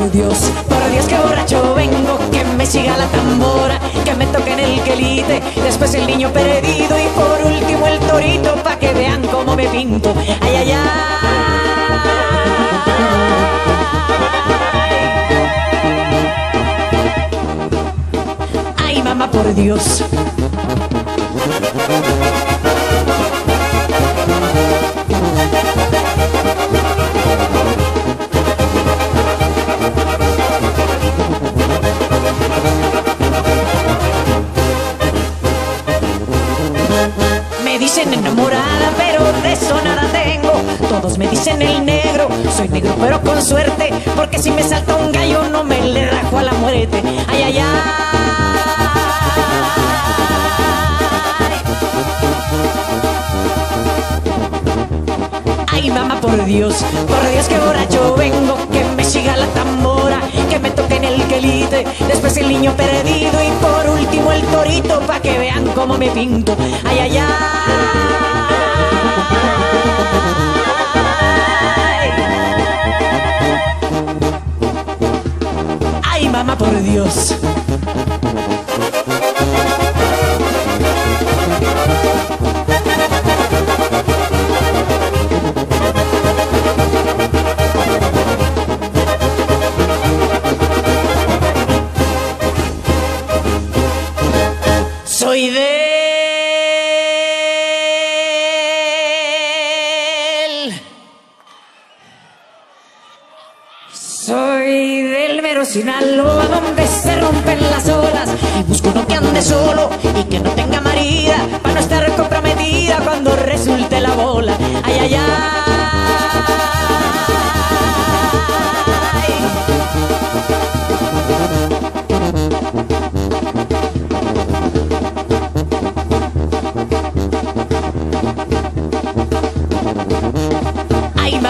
Por Dios, por Dios que borracho vengo, que me siga la tambora, que me toquen el quelite, después el niño perdido y por último el torito, pa' que vean cómo me pinto. Ay, ay, ay. Ay, mamá, por Dios. De eso nada tengo. Todos me dicen el negro, soy negro pero con suerte, porque si me salta un gallo no me le rajo a la muerte. Ay, ay, ay. Ay, mamá, por Dios, por Dios que borracho vengo, que me siga la tambora, que me toquen el quelite, después el niño perdido y por último el torito, pa' que vean cómo me pinto. Ay, ay, ay. Por Dios. Soy del. Soy mero Sinaloa donde se rompen las olas y busco uno que ande solo y que no tenga marida para no estar comprometida cuando resulte la bola. Ay, ay, ay.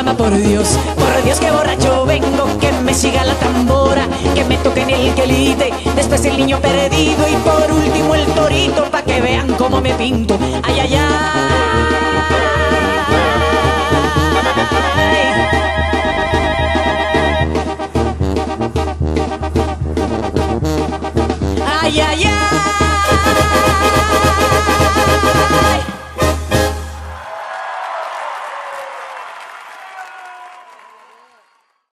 Por Dios, por Dios que borracho vengo, que me siga la tambora, que me toquen el quelite, después el niño perdido y por último el torito, pa' que vean cómo me pinto. Ay. Ay, ay,